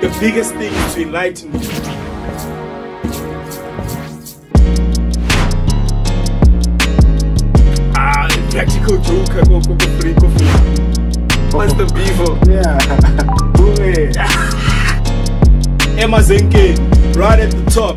The biggest thing is to enlighten you. Ah, practical joker, go, go, go free, go free. What's the beaver? Yeah. Boom. Emazenkeni, right at the top.